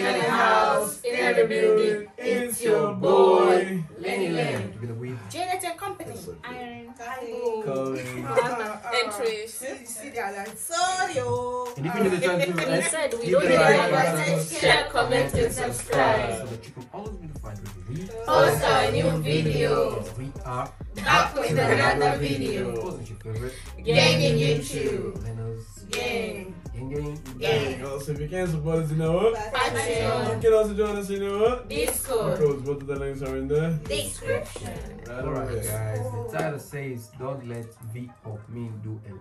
In any house, in every building, it's your boy, Lenny Len. Jonathan Company, Iron, Cody, and Trish. See, they are sorry, oh. And if you need the we said we don't need share, comment, and subscribe. So that you can always be notified when we post our new video. We are back with another video. Gaming YouTube. Gang. Also, you can support us, you know what? Patreon. You can also join us, you know what? Discord. Because both of the links are in there. Description. Right Alright, guys. The title says, "Don't let V of me do it.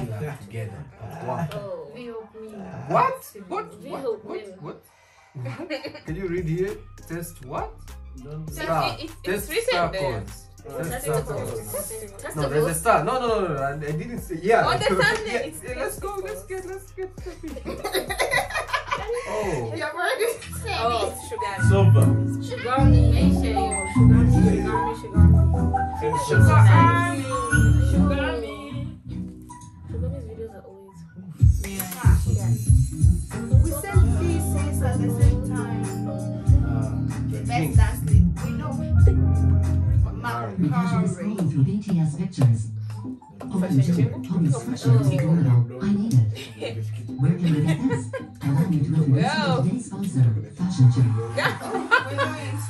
We are together." Oh. What? Oh. We hope me. What? What? We What? hope What? What? Can you read here? Test what? Don't do So it- it's Test written star there. codes. Alright. Test That's star the. That's No, the there's a star. No, no, no, no. I I didn't say. Yeah. On the thumbnail, yeah, it's- yeah, let's go. Let's get. Let's get. the picture. oh. You've already said oh, oh, sugar. Sober. Shigami. Shigami. Shigami. Shigami. It's Shigami. Shigami. BTS pictures. Open to Tommy sweatshirt tutorial. I need it. Where can I get this? Allow me to introduce you to today's sponsor, Fashion Chick.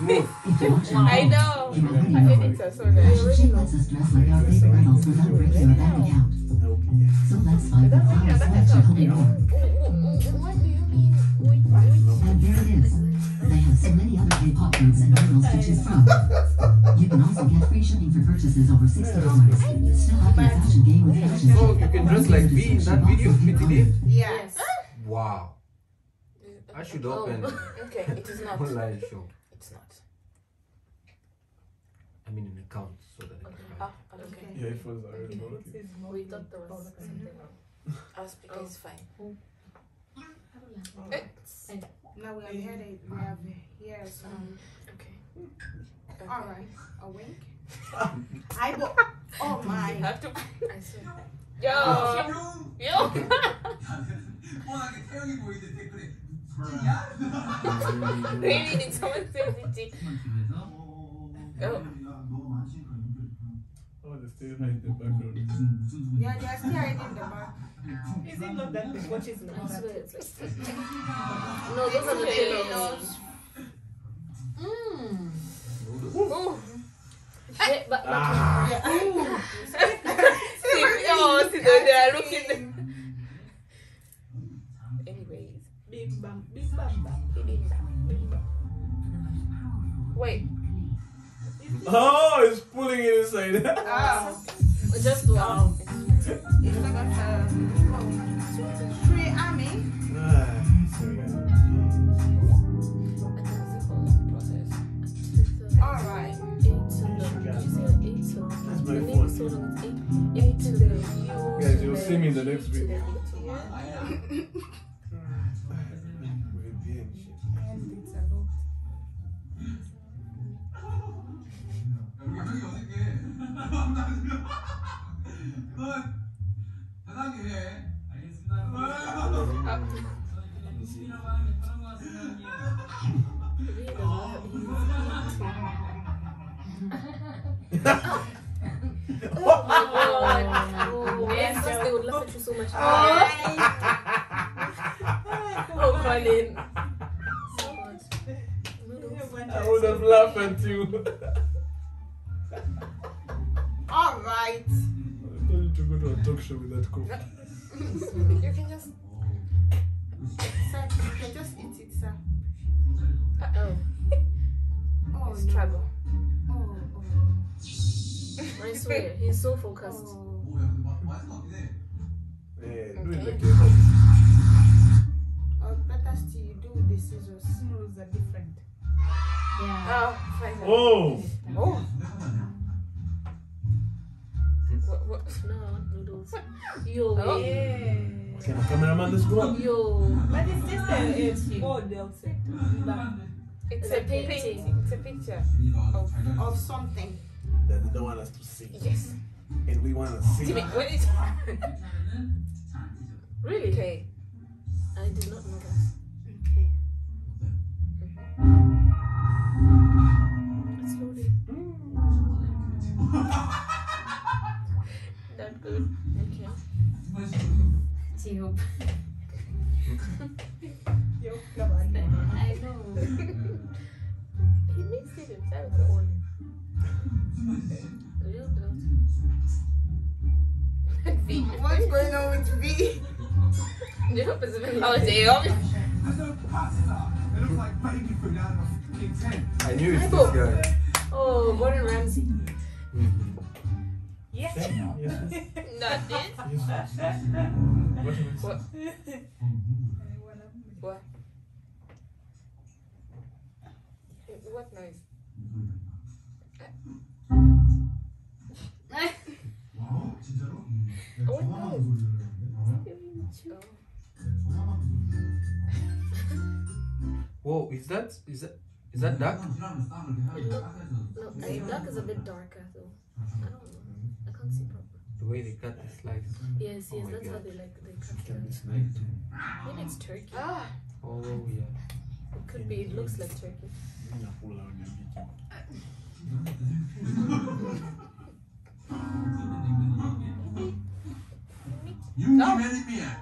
If you're watching I now, know. you already I know. think it's a so. Fashion Chick lets us dress like our favorite idols without breaking our bank account. So let's find the home more. What do you mean? And there it is. They have so many other K-pop groups and idols to choose from. You can also get free shipping for purchases So you can dress like V in that video, BTD? Yes. Wow. I should Oh. open Okay, it is not. online show. It's not. I mean an account so that I can buy. Ah, okay. Yeah, it was already working. We thought there was something wrong. Our speaker is fine. Now we have here. We have here some. Okay. All right. A wink. I bought. Oh my. You have to. I said. Yo. Uh, yo. Yo. Really, did someone say it? Oh. Yeah, they are still hiding in the back. Is it not that the watches no, those are the pillows. Mmm. Oh. Yeah, but Ah. See, oh, see, they, they are looking. Guys, you'll see me in the next video. We're being shit. All right. I don't need to go to a talk show with that coffee. you can just. Sir, you can just eat it, sir. Uh oh. oh, it's no. trouble. I swear, he's so focused. Oh. Okay. better still, you do the scissors. Scissors are different. Oh, oh, Whoa. Oh. What, what? No, noodles. Yo. Oh. Yeah. Can the cameraman just go up? Yo. But this? just a, it's a, painting. It's a picture of, of something. That they don't want us to see. Yes. And we want to see. Jimmy, what is Really? Okay. I did not know that. happens to be. Oh, damn. I knew it was good. Oh, Gordon Ramsay. Yes. Nothing. What? What? What noise? I want. Whoa, is that is that is that dark? It no, I dark is a bit darker though. I don't know. I can't see properly. The way they cut the slice. Yes, yes, oh that's God. how they like they cut it. Maybe it's turkey. Ah. Oh yeah. It could be. It looks like turkey. You're not really me. Eh?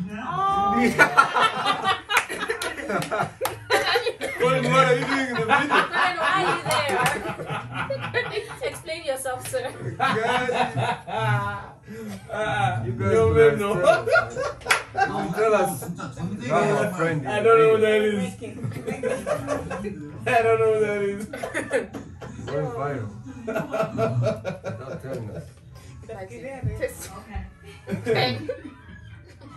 what, what are you doing in the video? Man, why are you there? Explain yourself, sir. Guys, you guys no, man. Tell, no, tell us. I don't know what that is. I don't know what that is. Going viral. Not telling us. Okay.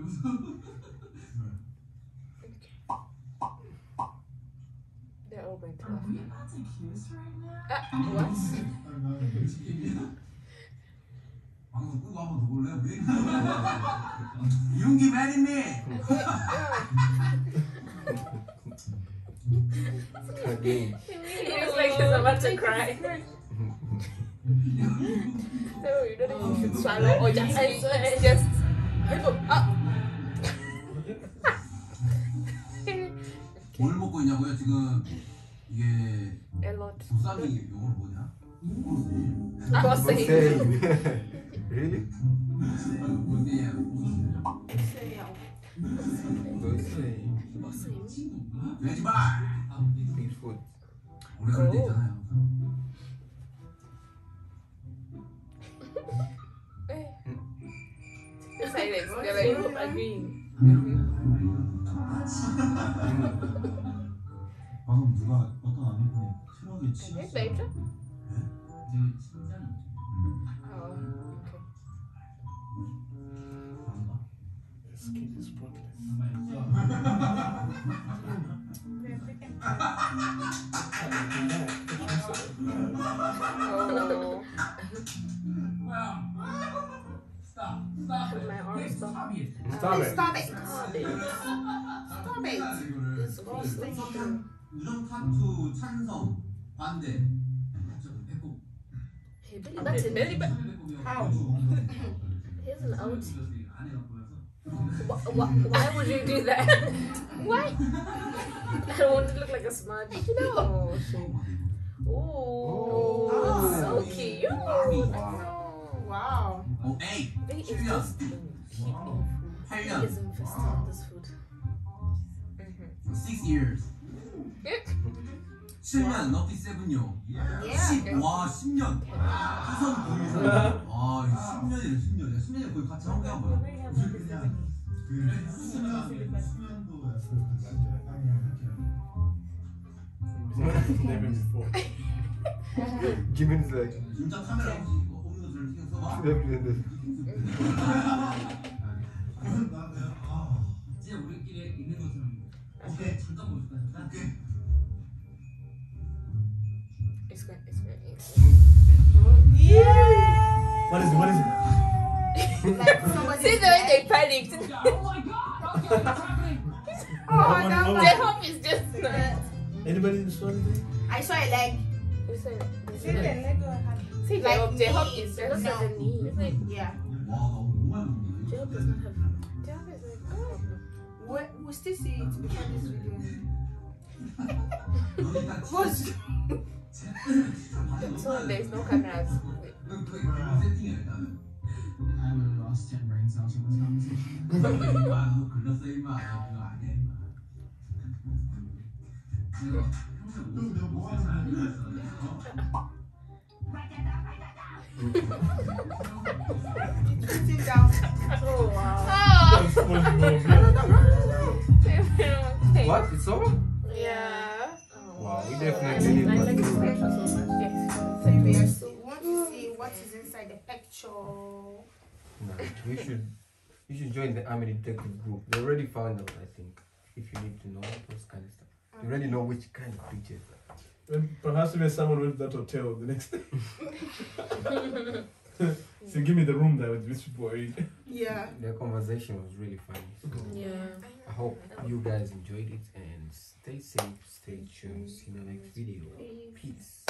너왜 웃어? They're all going to laugh. Ah, what? 방송 끄고 한 번 더 볼래? 왜 윤기 매니미 Again. He looks like he's about to cry. No, you don't even should swallow or just just. Ah. 뭘 먹고 있 뭐야 지금? 이게 부산이 이걸 뭐냐? 음. 러세이. 아, 네. 네. Really? 뭐냐? 러세이 내지 마! 빅풋 우리 그럴 때 있잖아요 Silence, we're like agreeing. 방금 누가 어떤 아미분이 트럭에 Is 치였어요. it later? 내 심장이 Oh, okay. 다른가? Skin is spotless. Oh. 스탑! With my arms 스탑! up. 스탑이 Stop it. Stop it. Stop it. It's awesome. 우정 타투 찬성 반대 배꼽 Hey, Billy Button. Belly button. How? Here's an out. 안에가 보여서 Wh- wh- why would you do that? why? I don't want to look like a smudge. No. Oh, shit. Ooh. Oh. So cute. Wow. Wow. 어, 에이, They is 7년, just um, keep in food. He 8년, is investing in this food. 6 years. 7년, 럭키 세븐요. Yeah. 10, 와, 10년. 후선 공유선. 와, 10년이래, 10년. 10년이 거의 같이 한 거야? 그냥, 그, 수면, 수면도 Never before. Jimin's like, 진짜 카메라 혹시 이거 신경 써봐? See the way they panicked. oh my god! Okay, what's happening? oh my god! Their home is just nuts. Anybody in the store? I saw a leg. You saw. See the leg See, like, like their home is just no. the knee. Like, yeah. Job doesn't have. Job is like. Oh. we still see before this video. What? so there's no cameras. I literally lost 10 brain cells from this conversation. Sit down. Oh, wow. What? It's over? Yeah. Wow, we definitely need like, like, so So we want to see what is inside the picture. Nah, you should you should join the army detective group. They already found out, I think. If you need to know those kind of stuff. You already know which kind of creatures. Then Perhaps even someone went to that hotel the next day. so give me the room there with these people are in. Yeah. Their conversation was really funny. So Yeah. I hope you guys enjoyed it and stay safe, stay tuned. See you in the next video. Peace.